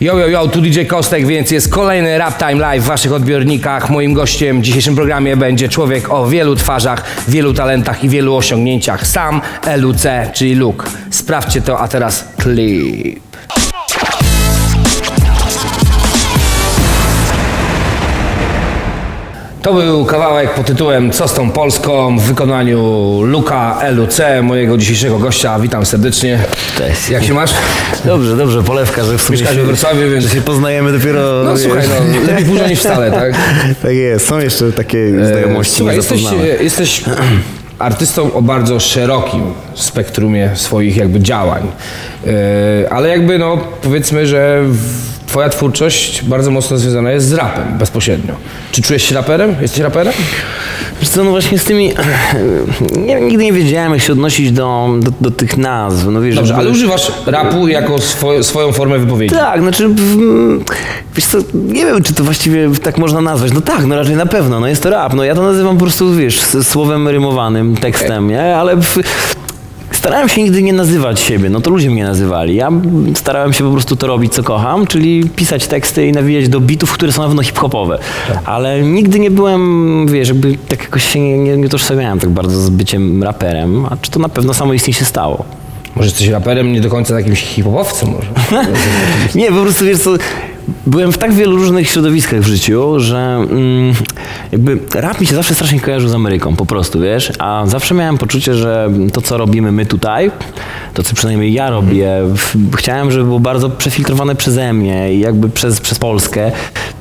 Yo, yo, yo, tu DJ Kostek, więc jest kolejny Rap Time Live w waszych odbiornikach. Moim gościem w dzisiejszym programie będzie człowiek o wielu twarzach, wielu talentach i wielu osiągnięciach. Sam LUC, czyli Luke. Sprawdźcie to, a teraz klip. To był kawałek pod tytułem Co z tą Polską w wykonaniu Luka LUC, mojego dzisiejszego gościa. Witam serdecznie. Cześć. Jak się masz? Dobrze, dobrze, polewka, że w sumie się, we Wrocławiu, więc... że się poznajemy dopiero... No wiesz. słuchaj, no, lepiej późno niż wcale, tak? tak jest, są jeszcze takie znajomości Słuchaj, jesteś, niezapoznane. jesteś artystą o bardzo szerokim spektrumie swoich jakby działań. E, Ale jakby no powiedzmy, że w- twoja twórczość bardzo mocno związana jest z rapem bezpośrednio. Czy czujesz się raperem? Jesteś raperem? Wiesz co, no właśnie z tymi... Nie, nigdy nie wiedziałem, jak się odnosić do, do, do tych nazw. No wiesz, Dobrze, ale używasz rapu jako swo, swoją formę wypowiedzi. Tak, znaczy, wiesz co, nie wiem, czy to właściwie tak można nazwać. No tak, no raczej na pewno, no jest to rap. No ja to nazywam po prostu, wiesz, słowem rymowanym, tekstem, nie? Ale starałem się nigdy nie nazywać siebie, no to ludzie mnie nazywali. Ja starałem się po prostu to robić, co kocham, czyli pisać teksty i nawijać do bitów, które są na pewno hip-hopowe. Ale nigdy nie byłem, wiesz, jakby tak jakoś się nie, nie, nie tożsamiałem tak bardzo z byciem raperem, a czy to na pewno samoistnie się stało. Może jesteś raperem, nie do końca jakimś hip-hopowcem może. Nie, po prostu wiesz co, byłem w tak wielu różnych środowiskach w życiu, że mm, jakby rap mi się zawsze strasznie kojarzył z Ameryką, po prostu, wiesz, a zawsze miałem poczucie, że to, co robimy my tutaj, to, co przynajmniej ja robię, chciałem, żeby było bardzo przefiltrowane przeze mnie i jakby przez, przez Polskę.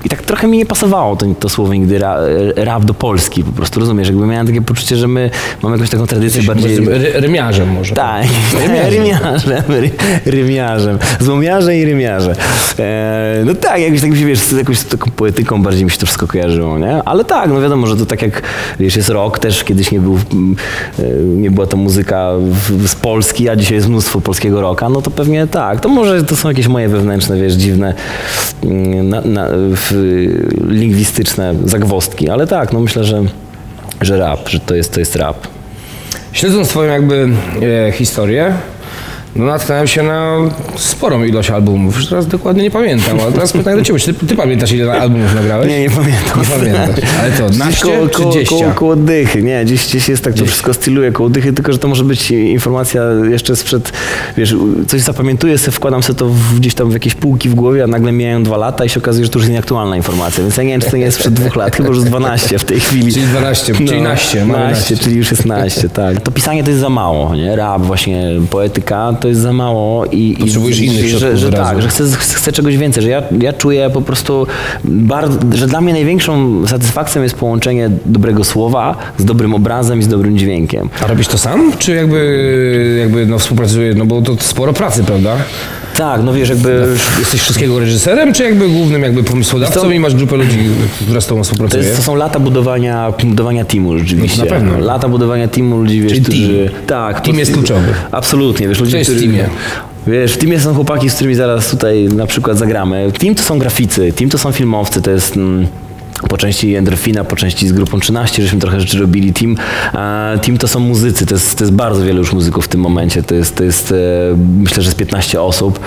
I tak trochę mi nie pasowało to, to słowo nigdy ra, rap do Polski, po prostu, rozumiesz, jakby miałem takie poczucie, że my mamy jakąś taką tradycję bardziej... Rymiarzem może. Tak, rymiarzem, ry, rymiarzem, złomiarze i rymiarze. E, no tak, jakoś tak wiesz, z jakąś taką poetyką bardziej mi się to wszystko kojarzyło, nie? Ale tak, no wiadomo, że to tak jak, wiesz, jest rok, też kiedyś nie był, mm, e, nie była to muzyka z Polski, a dzisiaj jest mnóstwo polskiego roka, no to pewnie tak. To może to są jakieś moje wewnętrzne, wiesz, dziwne, mm, na, na, lingwistyczne zagwozdki, ale tak, no myślę, że, że rap, że to jest, to jest rap. Śledząc twoją jakby e, historię, no natknąłem się na sporą ilość albumów. Już teraz dokładnie nie pamiętam, ale teraz pytanie do ciebie. Czy ty, ty pamiętasz ile albumów nagrałeś? Nie, nie pamiętam. Nie pamiętasz. Ale to, naście koło, czy koło, koło, koło dychy, nie, gdzieś, jest tak, to wszystko styluje koło dychy, tylko że to może być informacja jeszcze sprzed, wiesz, coś zapamiętuję sobie, wkładam sobie to w, gdzieś tam w jakieś półki w głowie, a nagle mijają dwa lata i się okazuje, że to już jest nieaktualna informacja, więc ja nie wiem, czy to nie jest sprzed dwóch lat, chyba już z 12 w tej chwili. Czyli 12, czyli naście, mamy naście, naście. czyli już jest naście, tak. To pisanie to jest za mało, nie? Rap, właśnie poetyka to jest za mało i... i innych że, że wyrazu. tak, że chcę, chcę czegoś więcej, że ja, ja czuję po prostu bardzo, że dla mnie największą satysfakcją jest połączenie dobrego słowa z dobrym obrazem i z dobrym dźwiękiem. A robisz to sam? Czy jakby, jakby no, współpracujesz? No bo to sporo pracy, prawda? Tak, no wiesz, jakby... Jesteś wszystkiego reżyserem, czy jakby głównym jakby pomysłodawcą To- i masz grupę ludzi, która z tobą To, współpracuje? jest, to są lata budowania, budowania teamu rzeczywiście. No to na pewno. Lata budowania teamu ludzi, wiesz, Czyli którzy... team. Tak. Team to- jest kluczowy. Absolutnie, wiesz, ludzie, którzy... teamie? Wiesz, w teamie są chłopaki, z którymi zaraz tutaj na przykład zagramy. Team to są graficy, team to są filmowcy, to jest... Mm, po części Endorfina, po części z grupą 13, żeśmy trochę rzeczy robili. Team, team to są muzycy, to jest, to jest bardzo wiele już muzyków w tym momencie. To jest, to jest e, myślę, że z 15 osób,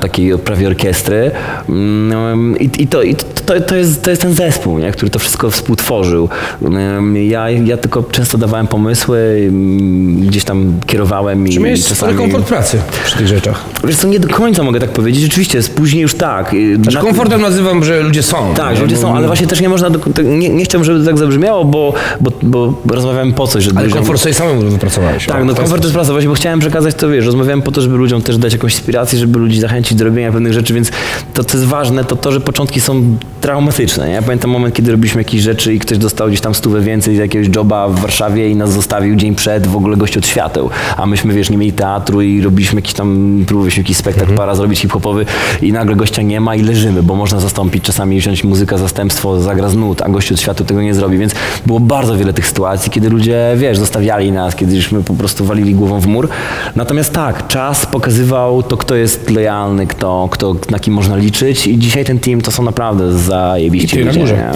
takiej prawie orkiestry. Mm, I, i, to, i to, to, jest, to jest ten zespół, nie, który to wszystko współtworzył. Mm, Ja, ja tylko często dawałem pomysły, mm, gdzieś tam kierowałem i Czy miałeś czasami... komfort pracy przy tych rzeczach? Wiesz co, nie do końca mogę tak powiedzieć. Rzeczywiście, później już tak. y, Znaczy na- komfortem nazywam, że ludzie są. tak, że ludzie są, ale właśnie też nie można, do, nie, nie chciałbym, żeby to tak zabrzmiało, bo, bo, bo rozmawiałem po coś, Ale ludziom- komfort sobie samemu wypracowałeś. Tak, O, no komfort praca, właśnie, bo chciałem przekazać to, wiesz, rozmawiałem po to, żeby ludziom też dać jakąś inspirację, żeby ludzi zachęcić do robienia pewnych rzeczy, więc to, co jest ważne, to to, że początki są traumatyczne, nie? Ja pamiętam moment, kiedy robiliśmy jakieś rzeczy i ktoś dostał gdzieś tam stówę więcej z jakiegoś joba w Warszawie i nas zostawił dzień przed w ogóle gości od świateł, a myśmy, wiesz, nie mieli teatru i robiliśmy jakiś tam, próbowaliśmy jakiś spektakl para zrobić hip-hopowy i nagle gościa nie ma i leżymy, bo można zastąpić czasami wziąć muzyka zastępstwo, zagra z nut, a gość od światu tego nie zrobi, więc było bardzo wiele tych sytuacji, kiedy ludzie, wiesz, zostawiali nas, kiedyśmy po prostu walili głową w mur. Natomiast tak, czas pokazywał to, kto jest lojalny, kto, kto, na kim można liczyć i dzisiaj ten team to są naprawdę zajebiści ludzie. Nie?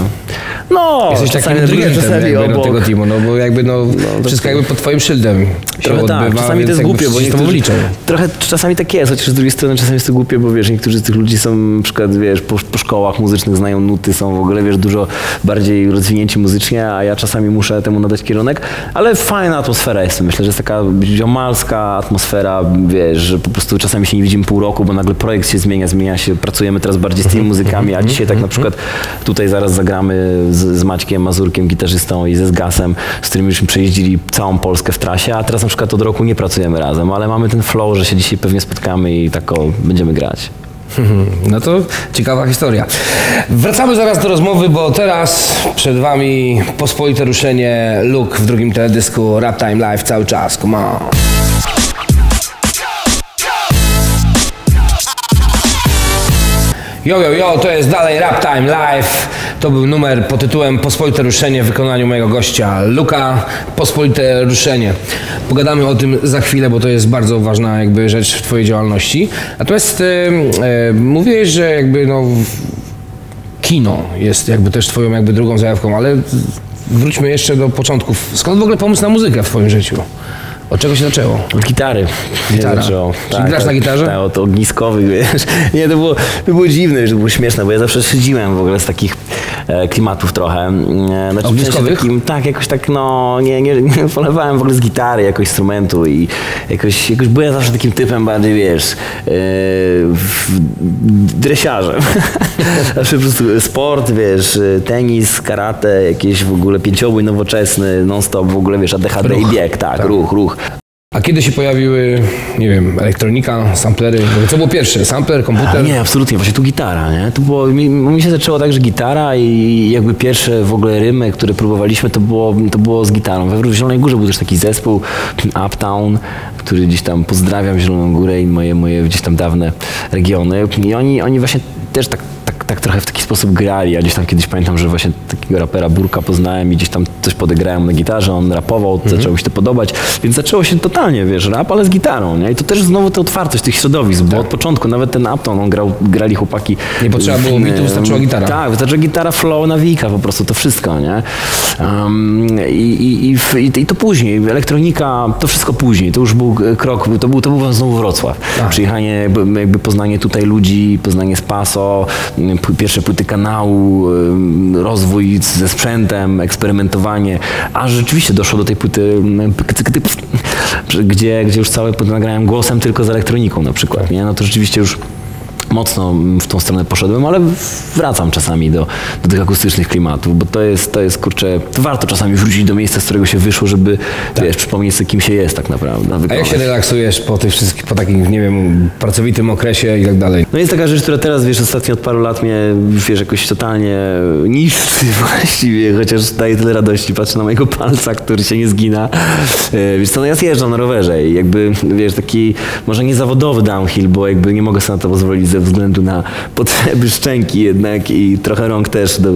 No, Jesteś takim no, obok. tego teamu, no bo jakby no, wszystko jakby pod twoim szyldem się Trochę odbywa, tak, czasami to jest głupie, bo niektórzy, liczą. trochę czasami tak jest, chociaż z drugiej strony czasami jest to głupie, bo wiesz, niektórzy z tych ludzi są na przykład, wiesz, po, po szkołach muzycznych znają nuty, są w ogóle, wiesz, dużo bardziej rozwinięci muzycznie, a ja czasami muszę temu nadać kierunek, ale fajna atmosfera jest, myślę, że jest taka ziomalska atmosfera, wiesz, że po prostu czasami się nie widzimy pół roku, bo nagle projekt się zmienia, zmienia się, pracujemy teraz bardziej z tymi muzykami, a dzisiaj tak na przykład tutaj zaraz zagramy z, z Maćkiem Mazurkiem, gitarzystą i ze Zgasem, z którymi już przejeździli całą Polskę w trasie, a teraz na przykład od roku nie pracujemy razem, ale mamy ten flow, że się dzisiaj pewnie spotkamy i tak o, będziemy grać. No to ciekawa historia. Wracamy zaraz do rozmowy, bo teraz przed wami pospolite ruszenie Luke w drugim teledysku Rap Time Live cały czas. Come on. Yo, yo, yo, to jest dalej Rap Time Live. To był numer pod tytułem Pospolite Ruszenie w wykonaniu mojego gościa Luka. Pospolite Ruszenie. Pogadamy o tym za chwilę, bo to jest bardzo ważna jakby rzecz w twojej działalności. Natomiast e, mówiłeś, że jakby no kino jest jakby też twoją jakby drugą zajawką, ale wróćmy jeszcze do początków. Skąd w ogóle pomysł na muzykę w twoim życiu? Od czego się zaczęło? Od gitary. Gitara. Zaczęło. Czyli grasz na gitarze? Tak, od ogniskowych, wiesz. Nie, to było, to było dziwne, że to było śmieszne, bo ja zawsze szydziłem w ogóle z takich klimatów trochę. E, znaczy, Ogniskowych? Takim, tak, jakoś tak, no, nie, nie, nie polewałem w ogóle z gitary, jakoś instrumentu i jakoś, jakoś byłem zawsze takim typem bardziej, wiesz, e, w, dresiarzem. zawsze po prostu sport, wiesz, e, tenis, karate, jakieś w ogóle pięciobój nowoczesny, non-stop w ogóle, wiesz, ADHD Ruch. i bieg, tak, Tak. ruch, ruch. A kiedy się pojawiły, nie wiem, elektronika, samplery? Co było pierwsze? Sampler, A komputer? nie, absolutnie, właśnie tu gitara, nie? To było, mi, mi się zaczęło tak, że gitara i jakby pierwsze w ogóle rymy, które próbowaliśmy, to było, to było z gitarą. We Zielonej Górze był też taki zespół Uptown, który gdzieś tam pozdrawiam Zieloną Górę i moje, moje gdzieś tam dawne regiony. I oni, oni właśnie też tak, tak, tak trochę w taki sposób grali. Ja gdzieś tam kiedyś pamiętam, że właśnie takiego rapera Burka poznałem i gdzieś tam coś podegrałem na gitarze, on rapował, zaczęło mi się to podobać, więc zaczęło się totalnie, wiesz, rap, ale z gitarą, nie? I to też znowu ta otwartość tych środowisk, bo od początku nawet ten Uptown, on grał, grali chłopaki... Nie potrzeba było bitu, wystarczyła gitara. Tak, wystarczyła gitara, flow, nawika, po prostu to wszystko, nie? Um, i, i, i, i, to później, elektronika, to wszystko później, to już był e, krok, to był, to był znowu Wrocław. Przyjechanie, jakby, poznanie tutaj ludzi, poznanie z PASO, pierwsze płyty kanału, rozwój ze sprzętem, eksperymentowanie, aż rzeczywiście doszło do tej płyty, gdzie, gdzie już całe płyty nagrałem głosem tylko z elektroniką na przykład, nie? No to rzeczywiście już mocno w tą stronę poszedłem, ale wracam czasami do, do tych akustycznych klimatów, bo to jest, to jest kurczę, warto czasami wrócić do miejsca, z którego się wyszło, żeby wiesz, przypomnieć sobie, kim się jest tak naprawdę. A jak wykonać. się relaksujesz po tych wszystkich, po takim, nie wiem, pracowitym okresie i tak dalej? No jest taka rzecz, która teraz, wiesz, ostatnio od paru lat mnie, wiesz, jakoś totalnie niszczy właściwie, chociaż daje tyle radości. Patrzę na mojego palca, który się nie zgina. E, Wiesz co, no ja zjeżdżam na rowerze i jakby, wiesz, taki może nie zawodowy downhill, bo jakby nie mogę sobie na to pozwolić ze względu na potrzeby szczęki jednak i trochę rąk też do,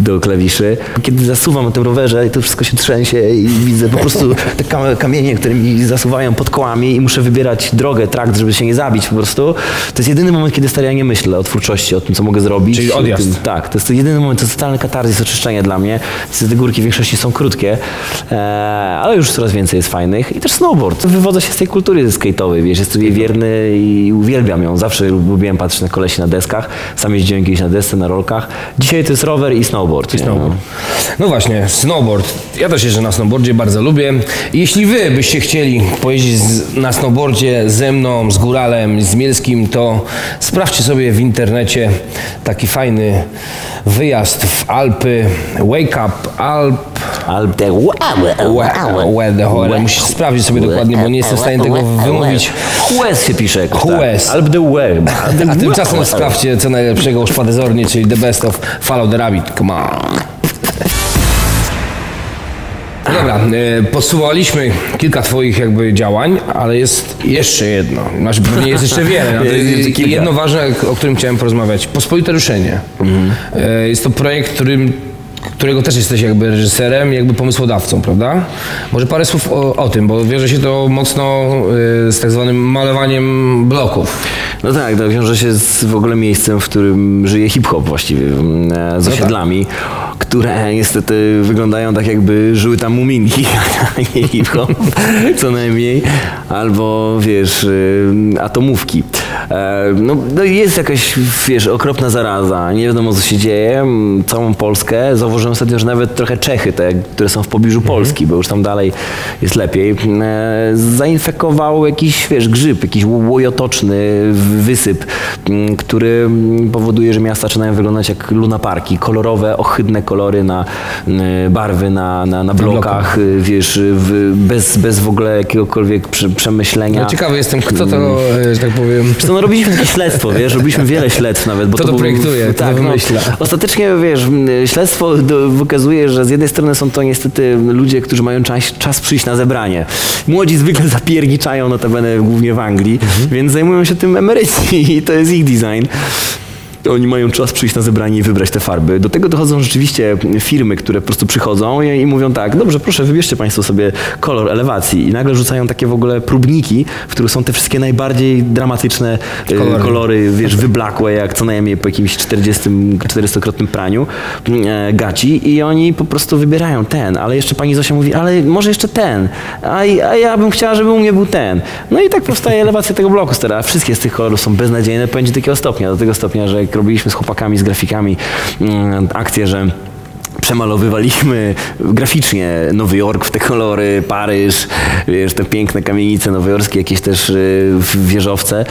do klawiszy. Kiedy zasuwam na tym rowerze i to wszystko się trzęsie i widzę po prostu te kam- kamienie, które mi zasuwają pod kołami i muszę wybierać drogę, trakt, żeby się nie zabić po prostu. To jest jedyny moment, kiedy stary ja nie myślę o twórczości, o tym, co mogę zrobić. Czyli o odjazd. Tym, tak, to jest to jedyny moment, to jest totalny katarzys, oczyszczenie dla mnie. Te górki w większości są krótkie, e, ale już coraz więcej jest fajnych. I też snowboard. Wywodzę się z tej kultury skate'owej, wiesz, jestem jej wierny i uwielbiam ją. Zawsze lubiłem na kolesi na deskach. Sam jeździłem kiedyś na desce, na rolkach. Dzisiaj to jest rower i snowboard. I Snowboard. No właśnie, snowboard. Ja też jeżdżę na snowboardzie, bardzo lubię. Jeśli wy byście chcieli pojeździć na snowboardzie ze mną, z Góralem, z Mielskim, to sprawdźcie sobie w internecie taki fajny wyjazd w Alpy. Wake up Alp. Ale te hole. Musisz sprawdzić sobie dokładnie, bo nie jestem w stanie tego wymówić. Hues się pisze. jakoś Hues. Tak. Albo the web. A tymczasem sprawdźcie co najlepszego u szpadezornie, czyli The Best of Follow the Rabbit. Come on. No Dobra, e, podsumowaliśmy kilka Twoich jakby działań, ale jest jeszcze jedno. Znaczy pewnie jest jeszcze wiele. No, Jest jedno ważne, o którym chciałem porozmawiać. Pospolite ruszenie. E, Jest to projekt, którym którego też jesteś jakby reżyserem, jakby pomysłodawcą, prawda? Może parę słów o, o tym, bo wiąże się to mocno y, z tak zwanym malowaniem bloków. No tak, to wiąże się z w ogóle miejscem, w którym żyje hip-hop właściwie, e, z tak. osiedlami, które niestety wyglądają tak jakby żyły tam muminki, a nie hip-hop, co najmniej, albo wiesz, y, atomówki. E, No, no jest jakaś, wiesz, okropna zaraza, nie wiadomo co się dzieje, całą Polskę, zauważyłem ostatnio, że nawet trochę Czechy, te, które są w pobliżu Polski, bo już tam dalej jest lepiej, e, zainfekował jakiś, wiesz, grzyb, jakiś łojotoczny wysyp, który powoduje, że miasta zaczynają wyglądać jak lunaparki, kolorowe, ohydne kolory na barwy na, na, na blokach, wiesz, w, bez, bez w ogóle jakiegokolwiek prze, przemyślenia. No ciekawy jestem, kto to, e, że tak powiem... No robiliśmy takie śledztwo, wiesz, robiliśmy wiele śledztw nawet. Bo Kto to był- projektuje, tak, to no, wymyśla? Ostatecznie, wiesz, śledztwo wykazuje, że z jednej strony są to niestety ludzie, którzy mają czas, czas przyjść na zebranie. Młodzi zwykle zapierniczają notabene głównie w Anglii, Mhm. więc zajmują się tym emeryci i to jest ich design. Oni mają czas przyjść na zebranie i wybrać te farby. Do tego dochodzą rzeczywiście firmy, które po prostu przychodzą i, i mówią tak, dobrze, proszę, wybierzcie Państwo sobie kolor elewacji. I nagle rzucają takie w ogóle próbniki, w których są te wszystkie najbardziej dramatyczne e, Kolory. kolory, wiesz, wyblakłe, jak co najmniej po jakimś 40, 400-krotnym praniu e, gaci i oni po prostu wybierają ten, ale jeszcze pani Zosia mówi, ale może jeszcze ten, a, a ja bym chciała, żeby u mnie był ten. No i tak powstaje elewacja tego bloku stara. Wszystkie z tych kolorów są beznadziejne, będzie do takiego stopnia, do tego stopnia, że jak robiliśmy z chłopakami, z grafikami mm, akcję, że przemalowywaliśmy graficznie Nowy Jork w te kolory, Paryż, wiesz, te piękne kamienice nowojorskie, jakieś też y, wieżowce,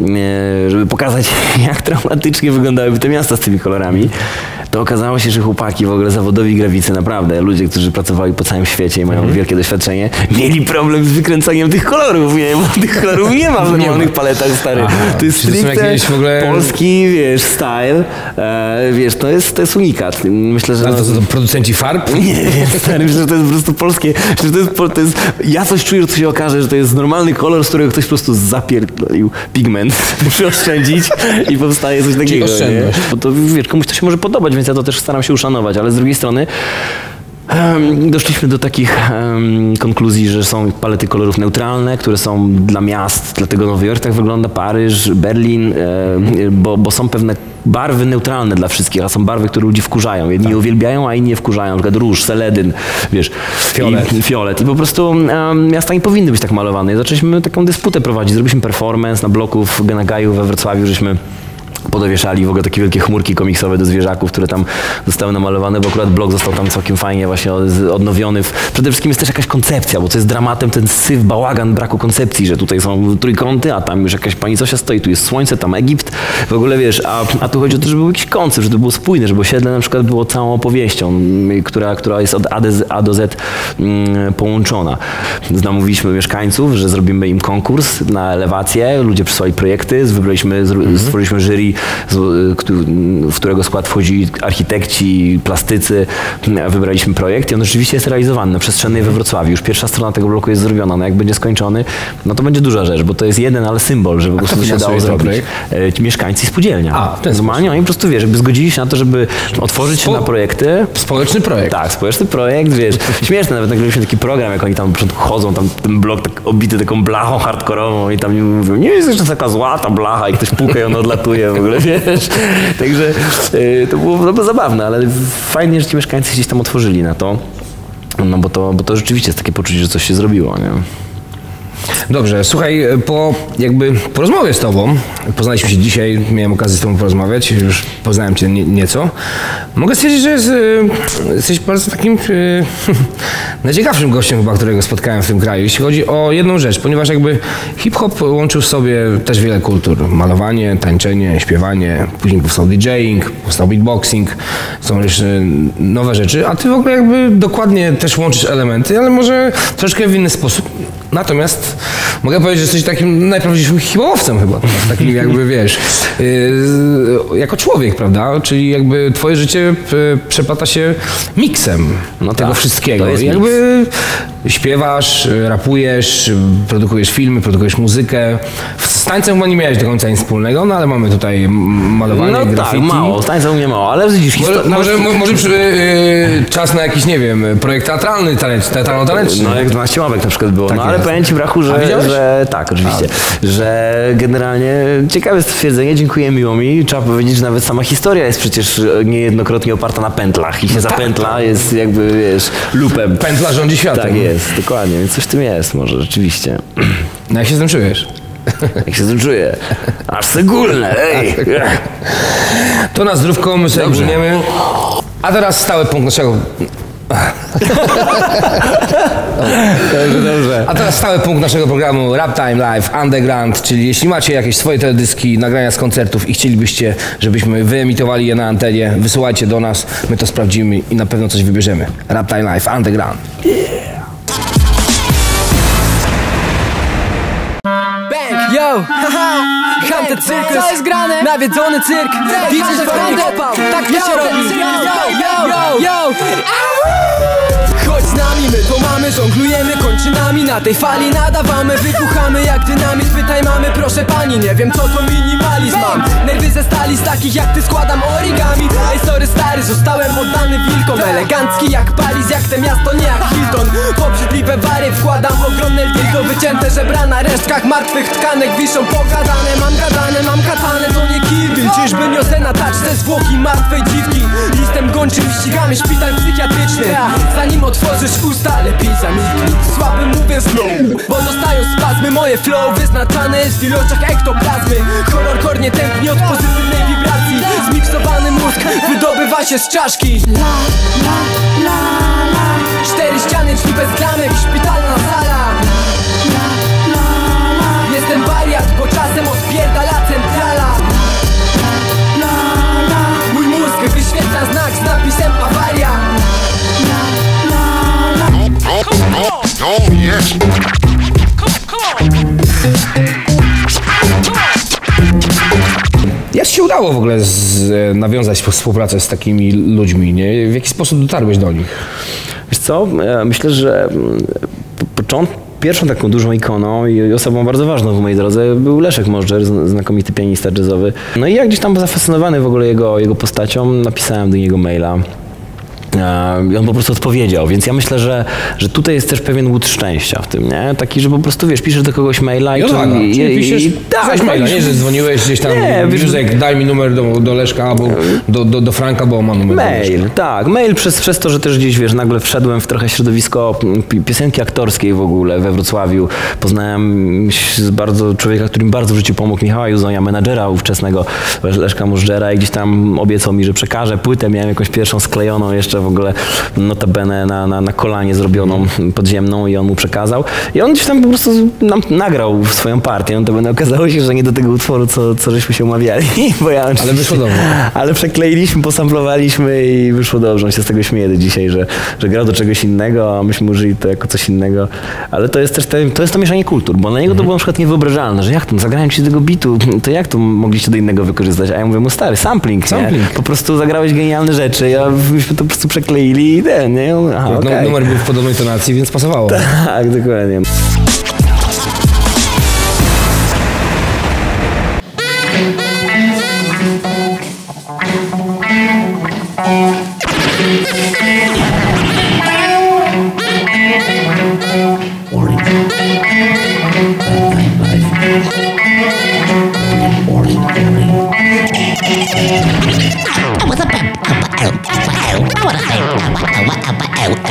y, żeby pokazać, jak traumatycznie wyglądałyby te miasta z tymi kolorami. To okazało się, że chłopaki, w ogóle zawodowi graficy, naprawdę, ludzie, którzy pracowali po całym świecie i mają wielkie doświadczenie, mieli problem z wykręcaniem tych kolorów, nie? Bo tych kolorów nie ma w normalnych paletach, stary. Aha, to jest są stricte w ogóle- polski, wiesz, style, e, wiesz, to jest, to jest unikat. Myślę, że... Ale no- to, to producenci farb? nie wiem, stary, myślę, że to jest po prostu polskie, że to jest, to jest, ja coś czuję, że to się okaże, że to jest normalny kolor, z którego ktoś po prostu zapierdolił pigment, żeby przyoszczędzić i powstaje coś takiego, nie? Bo to, wiesz, komuś to się może podobać, więc to też staram się uszanować, ale z drugiej strony doszliśmy do takich em, konkluzji, że są palety kolorów neutralne, które są dla miast, dlatego Nowy Jork tak wygląda, Paryż, Berlin, e, bo, bo są pewne barwy neutralne dla wszystkich, a są barwy, które ludzi wkurzają. Jedni uwielbiają, a inni je wkurzają, na przykład róż, seledyn, wiesz, Fiolet. I, fiolet. I po prostu em, miasta nie powinny być tak malowane. I zaczęliśmy taką dysputę prowadzić. Zrobiliśmy performance na bloku w Genagaju we Wrocławiu, żeśmy podowieszali w ogóle takie wielkie chmurki komiksowe do zwierzaków, które tam zostały namalowane, bo akurat blok został tam całkiem fajnie właśnie od- odnowiony. Przede wszystkim jest też jakaś koncepcja, bo co jest dramatem, ten syf, bałagan braku koncepcji, że tutaj są trójkąty, a tam już jakaś pani Zosia stoi, tu jest słońce, tam Egipt. W ogóle wiesz, a, a tu chodzi o to, żeby był jakiś koncept, żeby to było spójne, żeby osiedle na przykład było całą opowieścią, mm, która, która jest od A do Z, mm, połączona. Namówiliśmy mieszkańców, że zrobimy im konkurs na elewację, ludzie przysłali projekty, wybraliśmy, zro- stworzyliśmy jury, w którego skład wchodzi architekci, plastycy, wybraliśmy projekt i on rzeczywiście jest realizowany na przestrzennej we Wrocławiu. Już pierwsza strona tego bloku jest zrobiona, no jak będzie skończony, no to będzie duża rzecz, bo to jest jeden, ale symbol, że po prostu się dało zrobić. E, Ci mieszkańcy spółdzielnia. A, Normalnie oni po prostu, wiesz, jakby zgodzili się na to, żeby otworzyć się Spo- na projekty, Społeczny projekt. tak, społeczny projekt, wiesz, śmieszne, nawet nagraliśmy taki program, jak oni tam na początku chodzą, tam ten blok tak obity taką blachą hardkorową i tam mówią, nie jest jeszcze taka zła ta blacha i ktoś puka i ona odlatuje ogóle, wiesz. Także y, to, było, to było zabawne, ale fajnie, że ci mieszkańcy gdzieś tam otworzyli na to. No bo to, bo to rzeczywiście jest takie poczucie, że coś się zrobiło, nie? Dobrze, słuchaj, po jakby po rozmowie z tobą, poznaliśmy się dzisiaj, miałem okazję z tobą porozmawiać, już poznałem cię nie, nieco. Mogę stwierdzić, że jest, y, jesteś bardzo takim y, najciekawszym gościem chyba, którego spotkałem w tym kraju, jeśli chodzi o jedną rzecz, ponieważ jakby hip-hop łączył w sobie też wiele kultur. Malowanie, tańczenie, śpiewanie, później powstał DJing, powstał beatboxing, są jeszcze nowe rzeczy, a ty w ogóle jakby dokładnie też łączysz elementy, ale może troszkę w inny sposób. Natomiast mogę powiedzieć, że jesteś takim najprawdziwszym hip-hopowcem chyba. Takim jakby, wiesz, yy, jako człowiek, prawda? Czyli jakby twoje życie y, przeplata się miksem No tego tak, wszystkiego. jakby śpiewasz, y, rapujesz, y, produkujesz filmy, produkujesz muzykę. Z tańcem chyba nie miałeś do końca nic wspólnego, no ale mamy tutaj malowanie, No tak, graffiti. mało, tańca u mnie mało, ale widzisz, Może, histo- może, mo- może przy, y, czas na jakiś, nie wiem, projekt teatralny, talent, teatralno-taneczny. No jak 12 ławek na przykład było. Tak no ale powiem ci brachu, A że, że tak, oczywiście. Że generalnie ciekawe stwierdzenie, dziękuję miło mi. Trzeba powiedzieć, że nawet sama historia jest przecież niejednokrotnie oparta na pętlach i się zapętla jest jakby wiesz, lupem. Pętla rządzi światem. Tak jest, dokładnie, więc coś w tym jest może rzeczywiście. No jak się z tym czujesz? Jak się z tym czuję? Aż sególne, ej! To na zdrówko, my sobie ogólniemy. A teraz stały punkt naszego... Dobrze, dobrze. A teraz stały punkt naszego programu Rap Time Live Underground, czyli jeśli macie jakieś swoje teledyski, nagrania z koncertów i chcielibyście, żebyśmy wyemitowali je na antenie, wysyłajcie do nas, my to sprawdzimy i na pewno coś wybierzemy. Rap Time Live Underground. Bang, yo, haha, Hunter Circus Co jest grane? Nawiedzony cyrk. DJ Hunter, Fajnik Hunter. Tak to Yo, się robi. Yo, yo, yo Chodź z nami, my to mamy, żonglujemy kończynami. Na tej fali nadawamy, wybuchamy jak dynamit. Pytaj mamy, proszę pani, nie wiem co to minimalizm. Mam nerwy ze stali, z takich jak ty składam origami. Ej sorry stary, zostałem oddany wilkom. Elegancki jak Paris, jak te miasto, nie jak Hilton. W obrzydliwe wary wkładam ogromne tylko Wycięte żebra na resztkach martwych tkanek Wiszą. Pogadane, mam gadane, mam katane To nie kill bill, czyżby niosę na taczce zwłoki martwej dziwki? Listem gończym ścigamy szpital psychiatryczny Zanim otworzysz usta, lepiej zamilknij. Słaby mówię slow, bo dostają spazmy. Moje flow wyznaczane jest w ilościach ektoplazmy. Horror kornie tętni od pozytywnej wibracji. Zmiksowany mózg wydobywa się z czaszki. Cztery ściany, drzwi bez klamek, szpitalna sala Oh, yes. Jak ci się udało w ogóle z, e, nawiązać współpracę z takimi ludźmi, nie? W jaki sposób dotarłeś do nich? Wiesz co, e, myślę, że mm, po- począt, pierwszą taką dużą ikoną i osobą bardzo ważną w mojej drodze był Leszek Możdżer, zn- znakomity pianista jazzowy. No i ja gdzieś tam zafascynowany w ogóle jego, jego postacią, napisałem do niego maila. E, I on po prostu odpowiedział, więc ja myślę, że, że tutaj jest też pewien łód szczęścia w tym, nie? Taki, że po prostu, wiesz, piszesz do kogoś maila i... I odwaga. i- Czyli i- piszesz, i- tak, maila, nie, że dzwoniłeś gdzieś tam, Nie, wiesz- Józek, daj mi numer do, do Leszka albo do, do, do Franka, bo on ma numer. Mail, tak. Mail przez, przez to, że też gdzieś, wiesz, nagle wszedłem w trochę środowisko pi- piosenki aktorskiej w ogóle we Wrocławiu. Poznałem bardzo człowieka, który mi bardzo w życiu pomógł, Michała Juzonia, menadżera ówczesnego Lesz- Leszka Możdżera i gdzieś tam obiecał mi, że przekaże płytę. Miałem jakąś pierwszą sklejoną jeszcze w ogóle notabene na, na, na kolanie zrobioną podziemną i on mu przekazał. I on gdzieś tam po prostu nam nagrał swoją partię. Notabene okazało się, że nie do tego utworu, co, co żeśmy się umawiali. Bo ja Ale wyszło dobrze. ale przekleiliśmy, posamplowaliśmy i wyszło dobrze. On się z tego śmieje do dzisiaj, że, że grał do czegoś innego, a myśmy użyli to jako coś innego. Ale to jest też te, to, jest to mieszanie kultur, bo dla niego to było na przykład niewyobrażalne, że jak to, zagrałem ci tego bitu, to jak to mogliście do innego wykorzystać? A ja mówię mu, stary, sampling, Sampling. Po prostu zagrałeś genialne rzeczy, a myśmy to po prostu przekleili i ten, nie? Mówię, Aha, No, okej. Numer był w podobnej tonacji, więc pasowało. Tak, dokładnie.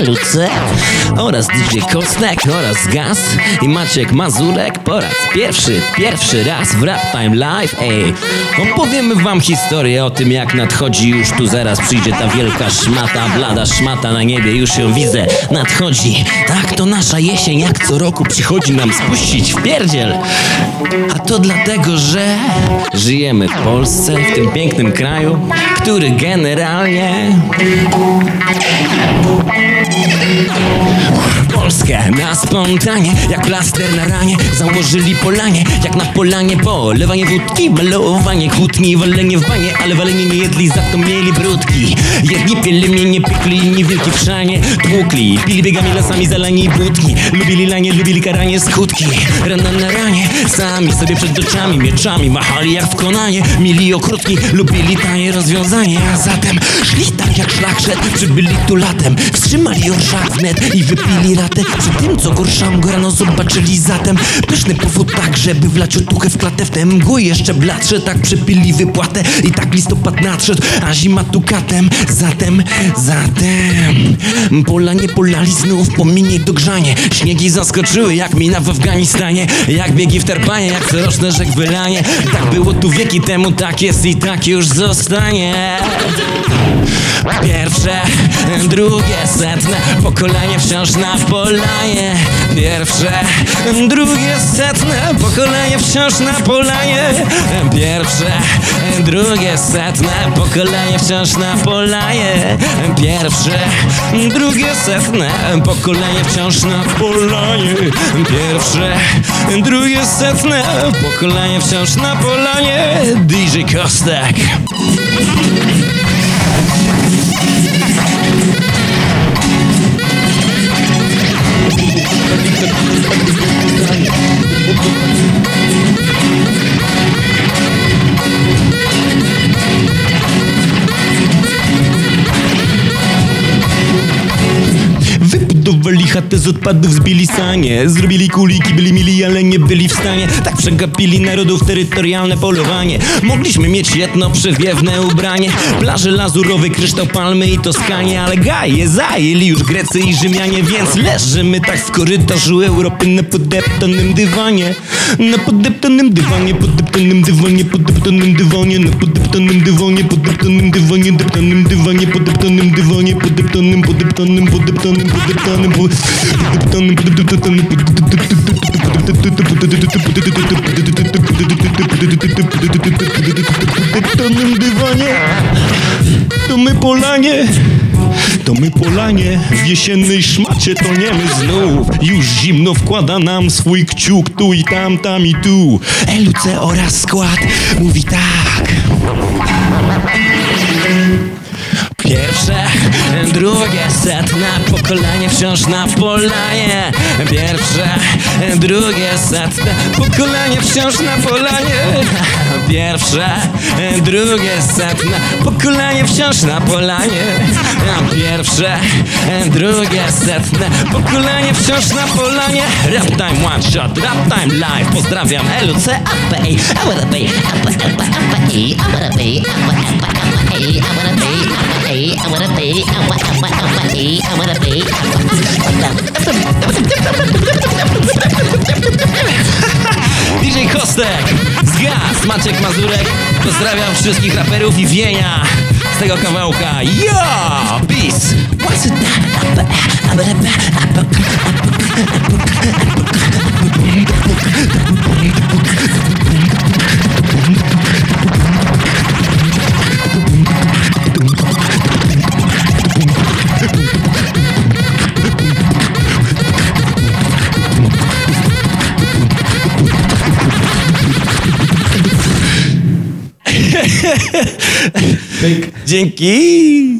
Luce oraz DJ Kostek oraz Gaz i Maciek Mazurek po raz pierwszy, pierwszy raz w Rap Time Live, ej Opowiemy wam historię o tym jak nadchodzi już tu zaraz przyjdzie ta wielka szmata, blada szmata na niebie, już ją widzę, nadchodzi. Tak to nasza jesień jak co roku przychodzi nam spuścić w pierdziel. A to dlatego, że żyjemy w Polsce, w tym pięknym kraju, który generalnie Oh, my God. Polskę. Na spontanie Jak plaster na ranie. Założyli polanie Jak na polanie Polewanie wódki, malowanie kłótni Walenie w banie, ale walenie nie jedli Za to mieli brudki. Jedni pili mnie, nie piekli Inni wielki w szanie Tłukli, pili biegami lasami Zalani budki. Lubili lanie, lubili karanie skutki. Rana na ranie Sami sobie przed oczami Mieczami machali jak w konanie. Mili okrutki, lubili tanie rozwiązanie. A zatem szli tak jak szlak szedł Przybyli tu latem. Wstrzymali orszak wnet i wypili ratę Przy tym co gorsza mgła rano zobaczyli zatem. Pyszny powód tak, żeby wlać otuchę w klatę. W tę mgłę jeszcze bladsze Tak przepili wypłatę. I tak listopad nadszedł A zima tu katem. Zatem, zatem Pola nie polali znów Pominie dogrzanie. Śniegi zaskoczyły jak mina w Afganistanie. Jak biegi w terpanie Jak coroczne rzek wylanie. Tak było tu wieki temu Tak jest i tak już zostanie. Pierwsze, drugie, setne Pokolenie wciąż na polanie Pierwsze, drugie, setne Pokolenie wciąż na polanie Pierwsze, drugie, setne Pokolenie wciąż na polanie Pierwsze, drugie, setne Pokolenie wciąż na polanie Pierwsze, drugie, setne Pokolenie wciąż na polanie DJ Kostek liegt der Kunst, Wybudowali chatę z odpadów, zbili sanie. Zrobili kuliki, byli mili, ale nie byli w stanie. Tak przegapili narodów terytorialne polowanie. Mogliśmy mieć jedno przewiewne ubranie. Plaże lazurowe, kryształ palmy i Toskanie Ale gaje zajęli już Grecy i Rzymianie Więc leżymy tak w korytarzu Europy na podeptanym dywanie. Na podeptanym dywanie, podeptanym dywanie, podeptanym dywanie Na podeptanym dywanie, podeptanym dywanie, deptanym dywanie, podeptanym dywanie, podeptanym, podeptanym, podeptanym, podeptanym, To my Polanie to my Polanie w jesiennej szmacie toniemy znów. Już zimno wkłada nam swój kciuk tu i tam, tam i tu. LC oraz skład mówi tak pokolenie wciąż na polanie Pierwsze, drugie, setne. Pokolenie wciąż na polanie Pierwsze, drugie, setne. Pokolenie wciąż na polanie Pierwsze, drugie, setne. Pokolenie wciąż na polanie Rap time one shot, rap time live. Pozdrawiam. LC API I wanna be, I wanna I wanna be, I wanna be, I wanna be, I wanna I wanna be, I wanna be DJ Kostek, Zgas, Maciek Mazurek Pozdrawiam wszystkich raperów i wienia z tego kawałka Yo! Peace! What's it Jinky.